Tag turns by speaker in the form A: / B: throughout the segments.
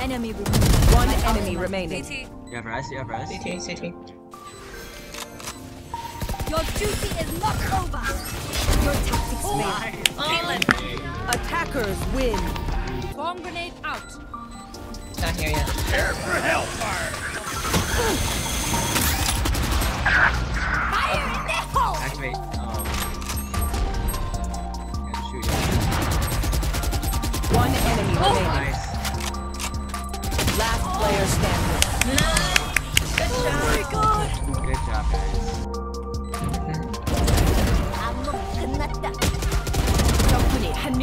A: Enemy removed.
B: One enemy remaining.
C: CT.
D: You have res, you have res.
E: CT, CT.
A: Your duty is not over. Your tactics failed.
C: Caitlyn.
B: Attackers win.
A: Bomb grenade out.
E: Not here yet.
A: Fire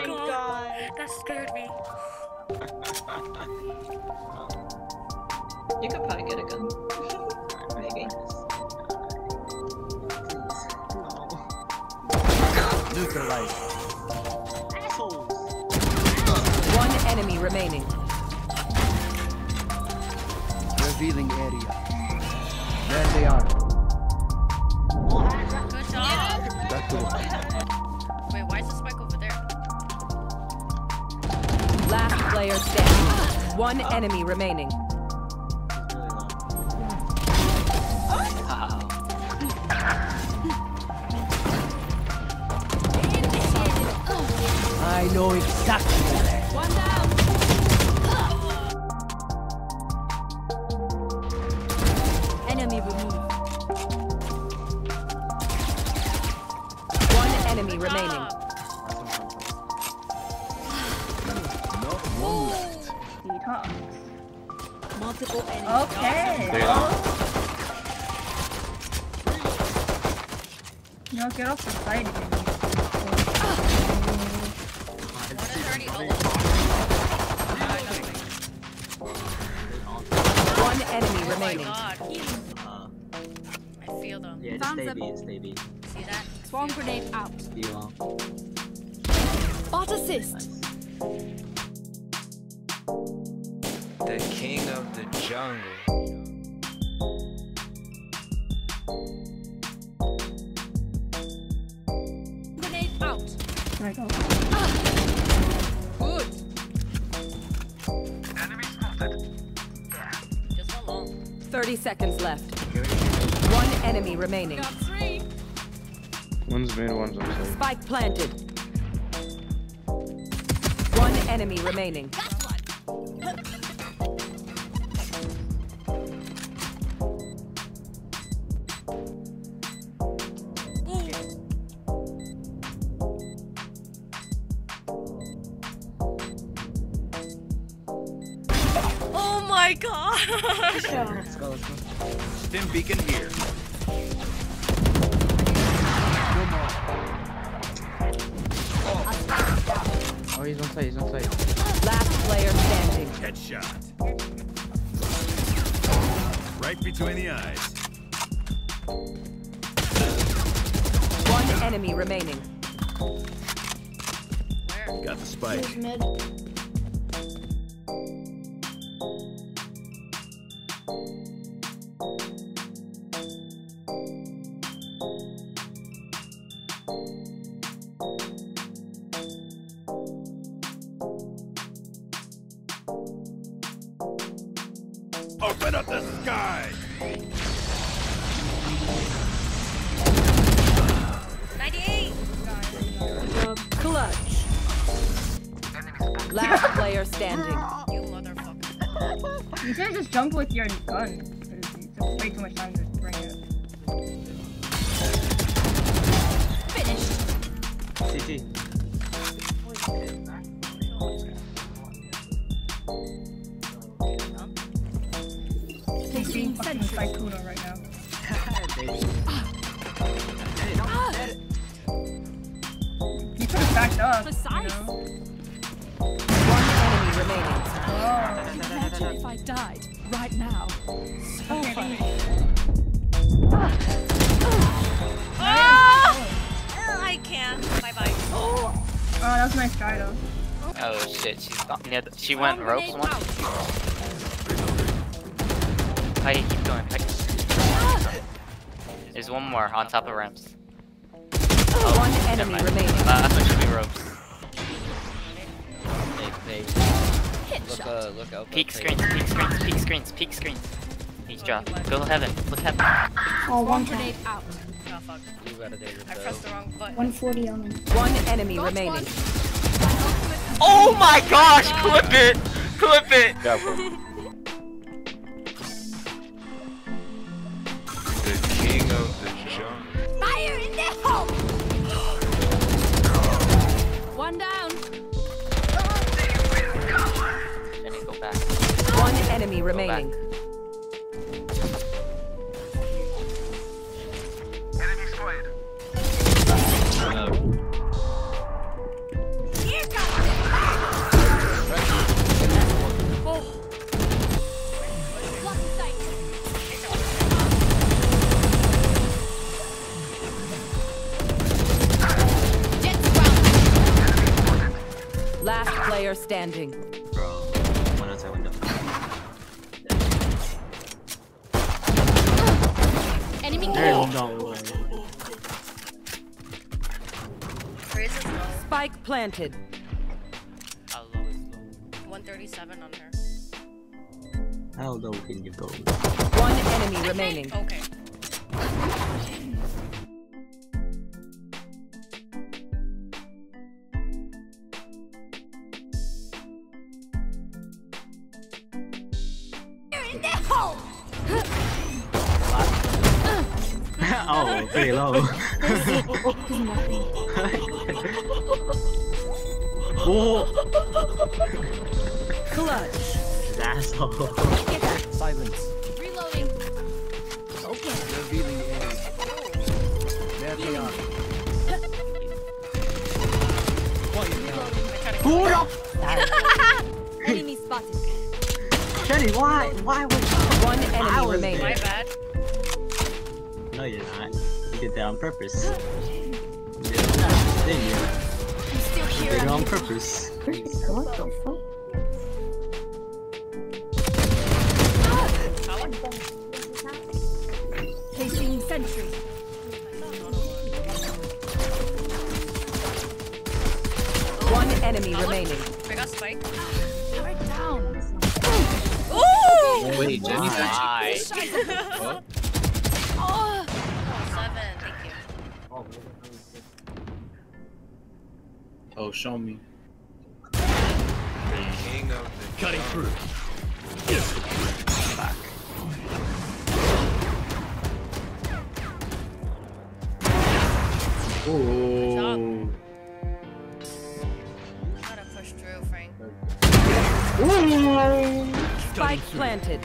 C: my god. That scared me.
E: You could probably get a gun. Maybe.
F: Neutralize.
B: One enemy remaining.
G: Revealing area.
B: One enemy remaining.
G: I know exactly.
A: One down.
H: Okay.
D: There you go.
H: Y'all get off the side again.
C: One is already.
B: One enemy
C: Oh my
B: remaining.
C: god.
D: Uh,
C: I feel them.
D: yeah, just
A: Found
D: stay
A: them.
D: B, stay B.
C: See that?
A: Bomb grenade out.
D: B.
A: Bot assist.
D: Nice.
I: Jungle.
A: Grenade out.
H: There we go.
C: Good. Just one long.
B: 30 seconds left. One enemy remaining.
A: Got three.
G: One's mid, one's on.
B: Spike planted. One enemy remaining.
C: Oh my god.
D: Let's go, let's go.
I: Stim beacon here.
G: Oh, he's on side, he's on side.
B: Last player standing.
J: Headshot. Right between the eyes.
B: One enemy remaining.
C: Where?
J: Got the spike.
H: Mid.
J: Open up the sky! Um, clutch.
B: Last player standing.
C: You motherfucker.
H: You should just jump with your gun. Way too much time to bring it.
D: CT.
H: Casey fucking Saikuno right now. You could have backed up.
A: Precise.
H: You know?
B: One enemy remaining.
H: Oh.
A: Imagine if I died right now.
H: Okay.
C: Ah! Uh, I can't. Bye bye.
H: Oh, that was a nice try though.
K: Oh shit, she's got near the, she went
A: Bomb
K: ropes
A: grenade
K: one.
A: out.
K: Heidi, keep going. Heidi. There's one more on top of ramps.
B: One
K: Never
B: enemy remaining.
K: Uh, that's what should be ropes.
I: Hey, hey, look,
A: Headshot.
I: uh, look out.
K: Peek screens, peek screens, peek screens, peek screens. He's dropped. Go heaven. Look heaven.
H: Oh,
A: Bomb grenade out.
C: Oh fuck.
I: You got a data
C: I pressed the wrong button.
H: 140 on him.
B: One enemy
A: Got
B: remaining.
A: one.
K: Oh my gosh! Clip it! Clip it!
I: The king of the jungle.
A: Fire in the hole. One down.
K: Oh, Jenny, go back.
B: One enemy
K: Go back.
B: remaining. Player standing.
D: Bro. One outside window.
A: Enemy
D: There's
A: kill.
D: no way.
C: Raze is low.
B: Spike planted.
K: How low is low?
C: 137 on her.
D: How low can you go?
B: One enemy remaining.
C: Okay.
D: Oh, pretty low. oh,
B: Clutch.
D: asshole.
F: Silence.
A: Reloading. Okay.
F: Revealing area. There they are.
A: Enemy spotted.
D: Jenny, why? Why would
B: One enemy remaining.
C: My bad.
D: No, you're not. You did that on purpose. You did it on purpose, didn't you?
A: I'm still
D: You did it on purpose.
H: What the fuck?
A: Placing sentry.
B: One enemy remaining.
C: I got spike.
A: Power down.
C: Ooh!
I: Wait, Jenny's
A: Oh,
G: show me.
I: King of the
J: Cutting through.
C: Good job.
G: Oh.
C: Gotta push through, Frank.
B: Spike planted.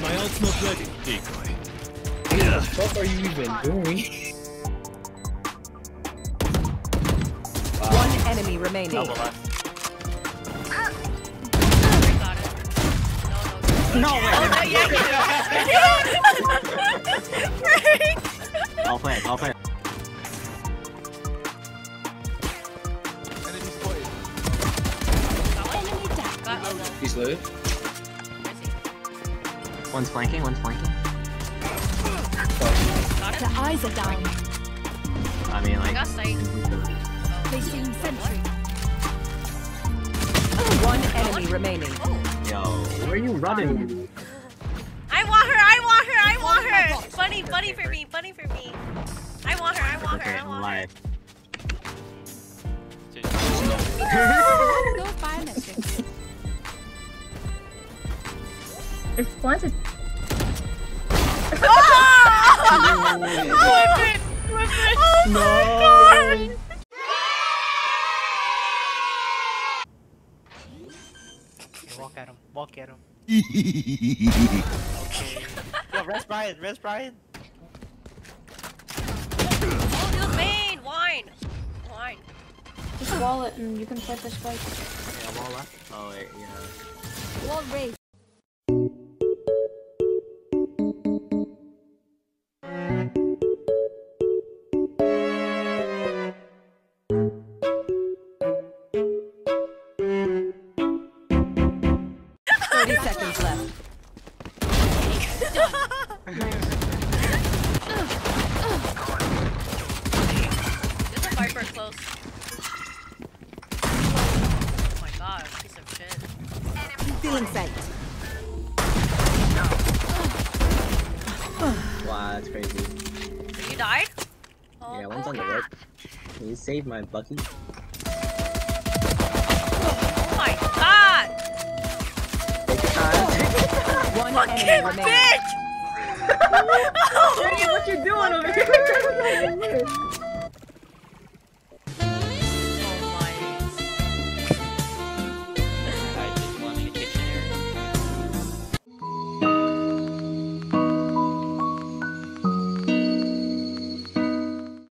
J: My ult's not ready. Decoy.
G: What are you even doing?
B: Enemy remaining.
K: Double left.
C: Frank got. No, no.
D: No way.
C: Oh, no, yeah, Frank!
D: I'll play it. I'll play it.
A: Enemy down.
C: Got oh, no.
G: He's low.
C: Where is he?
D: One's flanking. One's flanking.
A: The eyes are down.
D: I mean,
C: I got sight.
A: Placing sentry.
B: One enemy remaining.
D: Yo.
G: Where are you running?
C: I want her, I want her, I want her! Bunny, bunny for me, bunny for me. I want her, I want
D: Okay,
C: her, I
D: I'm
C: want her.
D: alive.
K: Dude,
A: Those biometrics.
H: It's planted. Oh!
G: Oh, no.
L: Oh, Walk at him. Walk at him. okay. Yo, rest Brian. Rest Brian.
C: Oh, he was main. Wine. Wine.
A: Just wall it and you can set the spike.
D: Yeah, wall left. Oh wait, yeah.
A: Wall raised.
C: Close. Oh my god, piece of shit.
B: Feeling sight.
D: Wow, that's crazy.
C: You died? Oh,
D: Yeah, one's on the
C: okay.
D: right. Can you save my Bucky?
C: Oh my god!
D: Take your time.
B: One
C: Fucking
B: enemy remaining.
C: bitch!
H: Jay, what you doing over here?